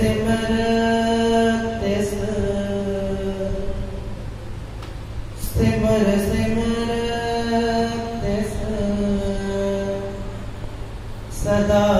ਸਿਮਰਤ ਤਿਸ ਸਿਮਰ ਸਿਮਰਤ ਤਿਸ ਸਦਾ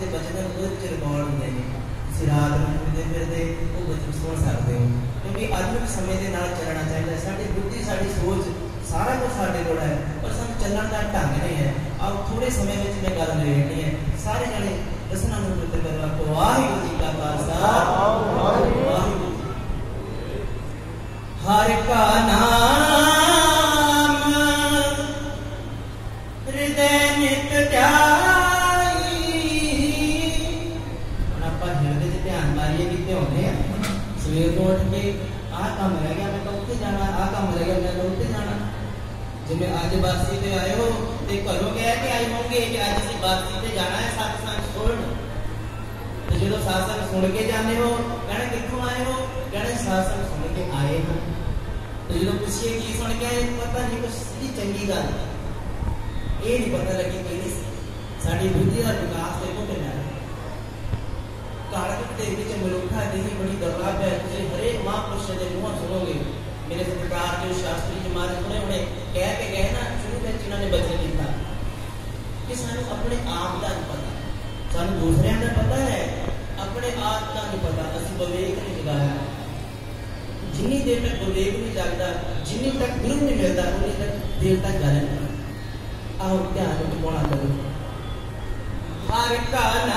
ਦੇ ਬਚਨ ਨੂੰ ਚਰਬਾਉਣ ਹੁੰਦੇ ਨੇ ਤੁਸੀਂ ਰਾਤ ਨੂੰ ਫਿਰਦੇ ਫਿਰਦੇ ਉਹ ਬਚਨ ਸੁਣ ਸਕਦੇ ਹੋ ਕਿਉਂਕਿ ਆਧੁਨਿਕ ਸਮੇਂ ਦੇ ਨਾਲ ਚੱਲਣਾ ਚਾਹੀਦਾ ਸਾਡੀ ਬੁੱਧੀ ਸਾਡੀ ਸੋਚ ਸਾਰਾ ਕੁਝ ਸਾਡੇ ਕੋਲ ਹੈ ਪਰ ਸਾਨੂੰ ਚੱਲਣ ਦਾ ਢੰਗ ਨਹੀਂ ਹੈ ਆਓ ਥੋੜੇ ਸਮੇਂ ਵਿੱਚ ਮੈਂ ਗੱਲ ਲੈ ਰਹੀ ਹਾਂ ਸਾਰੇ ਜਣੇ ਦਸਨਾ ਨੂੰ ਮਿੱਤਰ ਕਰਵਾ ਕੋ ਵਾਹਿਗੁਰੂ ਜੀ ਕਾ ਖਾਲਸਾ ਵਾਹਿਗੁਰੂ ਹਰ ਕਾ ਨਾਮ बातचीत में आए हो? तो घरों कि आए होंगे कि आज जाना है तो जो तो सुन के जाने हो। कहना आए हो? सुन के आए हो। तो जो पूछिए सुन के आए पता नहीं, कुछ सीधी चंगी गल ये नहीं पता लगी कि साड़ी बुद्धि का विकास देखो ਕਾਰਕ ਦੇ ਵਿੱਚ ਮਨੁੱਖਾ ਦੀ ਹੀ ਬੜੀ ਦਰਗਾਹ ਹੈ ਤੁਸੀਂ ਹਰੇਕ ਮਹਾਂਪੁਰਸ਼ ਦੇ ਸੁਣੋਗੇ ਮੇਰੇ ਦੇ ਸ਼ਾਸਤਰੀ ਨੇ ਉਹਨੇ ਕਹਿ ਕੇ ਗਏ ਨਾ ने बचे लिखा? कि सू अपने आप का नहीं पता? सू दूसर का पता है, अपने आप का नहीं पता। असं विवेक नहीं जगह जिनी देर तक विवेक नहीं जगता जिनी तक गुरु नहीं मिलता उन्नी तक देर तक जा आओ ध्यान पौना करो। हर घर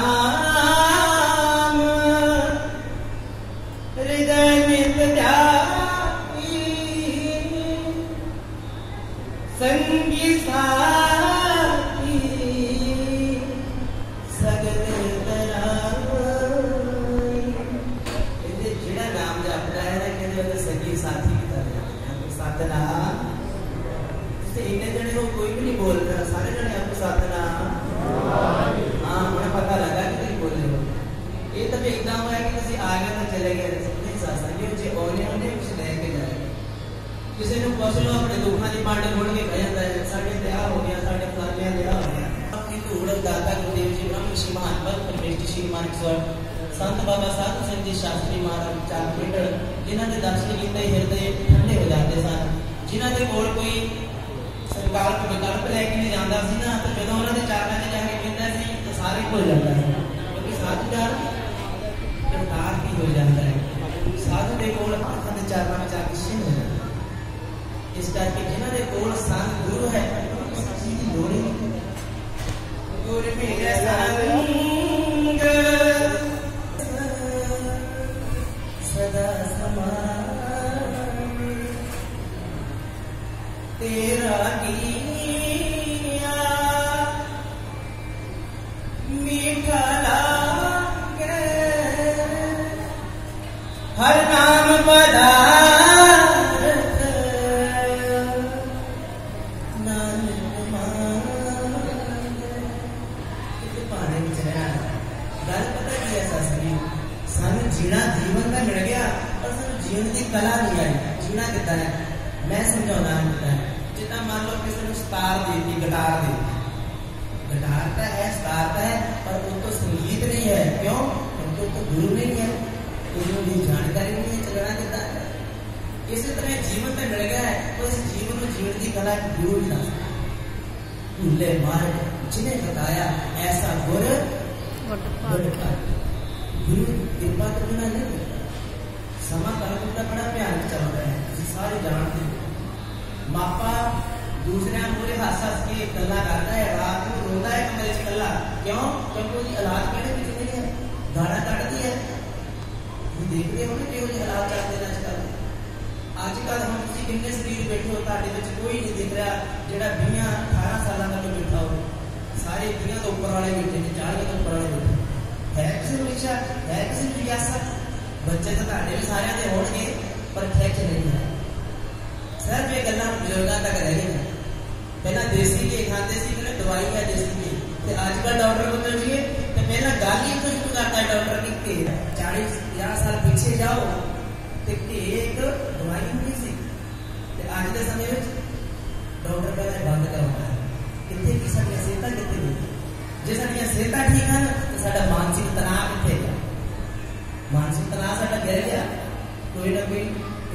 ਵਿੱਚ ਔਰਿਆਂ ਦੇ ਵਿੱਚ ਲੈ ਕੇ ਜਾਏ। ਕਿਸੇ ਨੂੰ ਪੁੱਛ ਆਪਣੇ ਦੁੱਖਾਂ ਦੀ ਪਾਟ ਗੁਣ ਕੇ ਕਹਿ ਜਾਂਦਾ ਹੈ। ਸਾਡੇ ਤੇ ਹੋ ਗਿਆ, ਸਾਡੇ ਫਲਾਣਿਆਂ ਦੇ ਆ ਹੋ ਗਿਆ। ਧੂੜ ਦਾਤਾ ਗੁਰਦੇਵ ਜੀ ਬ੍ਰਹਮ ਸ਼੍ਰੀ ਮਹਾਨ ਪਰਮੇਸ਼ਰ ਸ਼੍ਰੀ ਮਾਨਕ ਸੰਤ ਬਾਬਾ ਸਾਧ ਸਿੰਘ ਜੀ, ਸ਼ਾਸਤਰੀ ਮਹਾਰਾਜ ਚਾਰਪੀਟਰ ਜਿਨ੍ਹਾਂ ਦੇ ਦਰਸ਼ਨ ਕੀਤੇ, ਹਿਰਦੇ ਠੰਡੇ ਹੋ ਜਾਂਦੇ ਸਨ। ਜਿਨ੍ਹਾਂ ਦੇ ਕੋਲ ਕੋਈ ਸਰਕਾਰ ਤੋਂ ਵਿਕਲਪ ਲੈ ਕੇ ਨਹੀਂ ਜਾਂਦਾ ਸੀ ਨਾ, ਤਾਂ ਜਦੋਂ ਉਹਨਾਂ ਦੇ ਚਾਰਾਂ 'ਚ ਜਾ ਕੇ ਕਹਿੰਦਾ ਸੀ, ਤਾਂ ਸਾਰੇ ਭੁੱਲ ਜਾਂਦਾ ਸੀ। ਕਿਉਂਕਿ ਸਾਧੂ ਜਾਨ इस करके किन्हने कोण स्थान गुरु है डोरी सदा समान। तेरा गिया मीठा लागे हर नाम पदा कला नहीं है जीना कितना है? मैं समझा कितना है? जितना मान लो किसी सतार देती गटार देती गटार तो है सतार तो है पर उनको तो संगीत नहीं है। क्यों? क्योंकि तो गुरु नहीं है जानकारी नहीं है चलना कितना है। इसी तरह जीवन में मिल गया है तो इस जीवन में जीवन की कला गुरु भूले मार्ग जिन्हें बताया ऐसा गुर गुरु कृपा करना नहीं समा का मतलब बड़ा प्यार चल रहा है? जिस सारे जानते हो। मापा दूसरे को रे हस हस के कल्ला करता है, रात को रोता है, कमरे कल्ला। क्यों? क्योंकि उसकी औलाद कहने की ज़िंदगी है। गाना काटती है। ये देख हो ना कि उसकी औलाद का देना आजकल। आजकल हम किसी कितने शरीर बैठे हो ताड़े में कोई नहीं दिख रहा जेड़ा बिया 18 साल का तो बैठा हो। सारे बिया तो ऊपर वाले बैठे हैं, चार के तो ऊपर वाले बैठे हैं। है किसी परीक्षा है किसी प्रयास ਬੱਚੇ ਤਾਂ ਤੁਹਾਡੇ ਵੀ ਸਾਰਿਆਂ ਦੇ ਹੋਣਗੇ ਪਰ ਖਿੱਚ ਨਹੀਂ ਹੈ ਸਿਰਫ ਇਹ ਗੱਲਾਂ ਬਜ਼ੁਰਗਾਂ ਤੱਕ ਰਹਿ ਗਈਆਂ ਪਹਿਲਾਂ ਦੇਸੀ ਘੀ ਖਾਂਦੇ ਸੀ ਕਿ ਦਵਾਈ ਹੈ ਦੇਸੀ ਘੀ ਤੇ ਅੱਜ ਕੱਲ੍ਹ ਡਾਕਟਰ ਕੋਲ ਚਲ ਜੀਏ ਤੇ ਪਹਿਲਾਂ ਗੱਲ ਹੀ ਤੋਂ ਸ਼ੁਰੂ ਕਰਤਾ ਹੈ ਡਾਕਟਰ ਕਿ ਘੀ 40 50 ਸਾਲ ਪਿੱਛੇ ਜਾਓ ਤੇ ਘੀ ਇੱਕ ਦਵਾਈ ਹੁੰਦੀ ਸੀ ਤੇ ਅੱਜ ਦੇ ਸਮੇਂ ਵਿੱਚ ਡਾਕਟਰ ਕਹਿੰਦਾ ਬੰਦ ਕਰਾਉਣਾ ਹੈ ਕਿੱਥੇ ਕੀ ਸਾਡੀਆਂ ਸਿਹਤਾਂ ਕਿੱਥੇ ਨੇ ਜੇ ਸਾਡੀਆਂ ਸਿਹਤਾਂ ਠੀਕ ਹਨ ਤਾਂ ਸਾਡਾ ਮਾਨਸਿਕ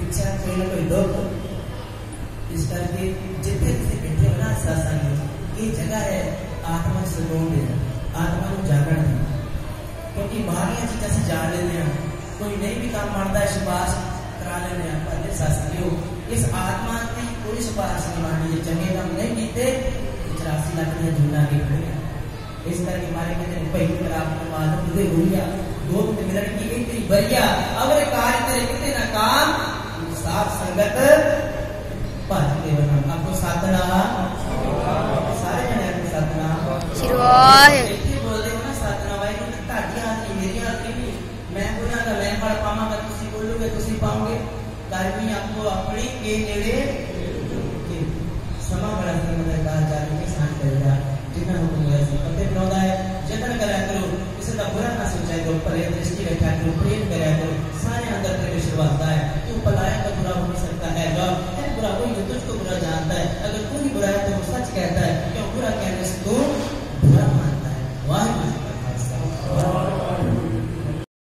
शिक्षा कहीं ना कहीं लोप हो इस करके जितने से बैठे हो ना सत्संग ये जगह है आत्मा सुकून देना आत्मा को जागरण है। क्योंकि बाहरिया चीजा से जा लेते हैं, कोई नहीं भी काम मारता है सिफारिश करा लेते हैं पहले शास्त्रियों इस आत्मा की कोई सिफारिश नहीं मानी चंगे काम नहीं कीते चौरासी लाख में जुड़ना खड़े पड़ेगा इस तरह के मारे में पहली बार आपको मालूम हो गया। दो मिलन की एक बरिया अगर कार्य करे, कितने ना काम साथ संगत पाठ केवल आपको साधना सारे जने आपको साधना ना साधना भाई तो ताड़ी आती मेरी मैं था मैं कार्मी आपको अपनी के नेड़े समा बड़ा सांस जितना तो पते जतन करा करो। तो बुरा ना सोचा करो तो पर दृष्टि रखा करो प्रेम करा करो। सारे अंदर है। तू पलायन